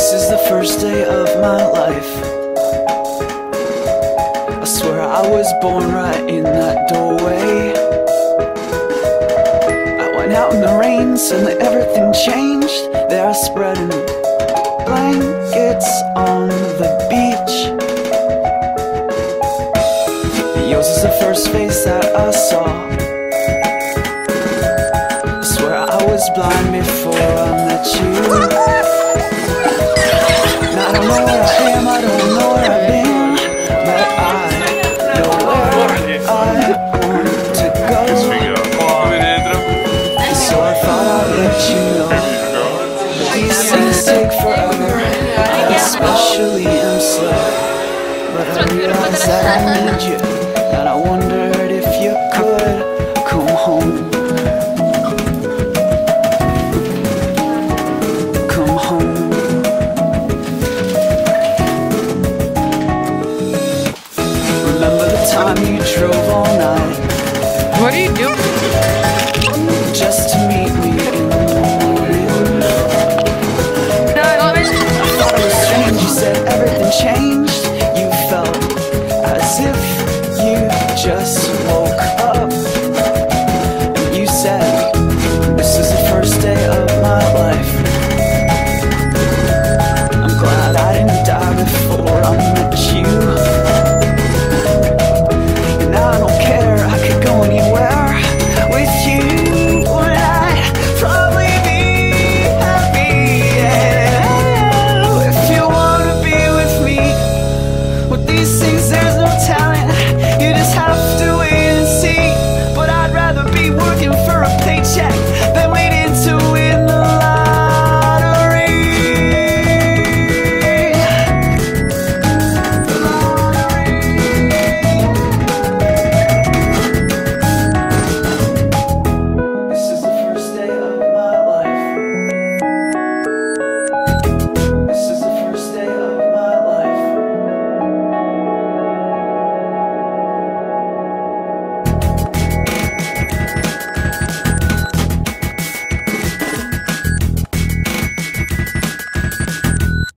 This is the first day of my life. I swear I was born right in that doorway. I went out in the rain, suddenly everything changed. There I spread spreading blankets on the beach. Yours is the first face that I saw. I swear I was blind before I met you. That I need you, I wondered if you could come home. Come home. Remember the time you drove all night What are you doing? just to meet me in the morning? Thought it was strange, you said everything changed. just woke up.